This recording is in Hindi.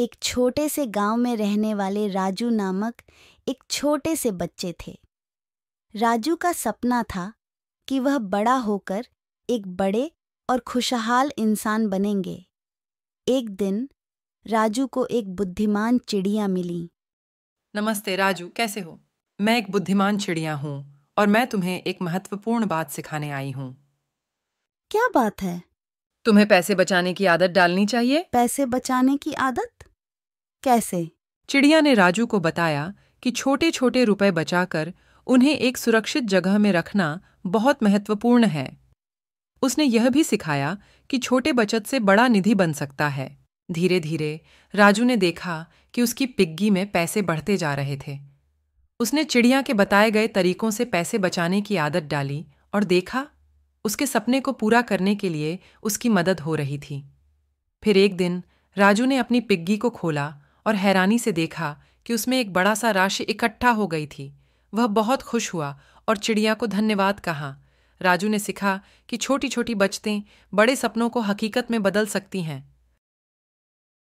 एक छोटे से गाँव में रहने वाले राजू नामक एक छोटे से बच्चे थे। राजू का सपना था कि वह बड़ा होकर एक बड़े और खुशहाल इंसान बनेंगे। एक दिन राजू को एक बुद्धिमान चिड़िया मिली। नमस्ते राजू कैसे हो? मैं एक बुद्धिमान चिड़िया हूँ और मैं तुम्हें एक महत्वपूर्ण बात सिखाने आई हूँ। क्या बात है? तुम्हें पैसे बचाने की आदत डालनी चाहिए? पैसे बचाने की आदत? कैसे? चिड़िया ने राजू को बताया कि छोटे छोटे रुपए बचाकर उन्हें एक सुरक्षित जगह में रखना बहुत महत्वपूर्ण है। उसने यह भी सिखाया कि छोटे बचत से बड़ा निधि बन सकता है। धीरे धीरे राजू ने देखा कि उसकी पिग्गी में पैसे बढ़ते जा रहे थे। उसने चिड़िया के बताए गए तरीकों से पैसे बचाने की आदत डाली और देखा उसके सपने को पूरा करने के लिए उसकी मदद हो रही थी। फिर एक दिन राजू ने अपनी पिग्गी को खोला और हैरानी से देखा कि उसमें एक बड़ा सा राशि इकट्ठा हो गई थी। वह बहुत खुश हुआ और चिड़िया को धन्यवाद कहा। राजू ने सिखा कि छोटी छोटी बचतें बड़े सपनों को हकीकत में बदल सकती हैं।